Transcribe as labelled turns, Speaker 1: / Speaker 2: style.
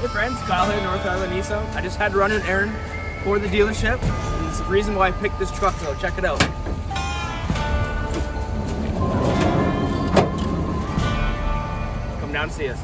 Speaker 1: Hey friends, Kyle here, North Island Nissan. I just had to run an errand for the dealership. And it's the reason why I picked this truck though. Check it out. Come down and see us.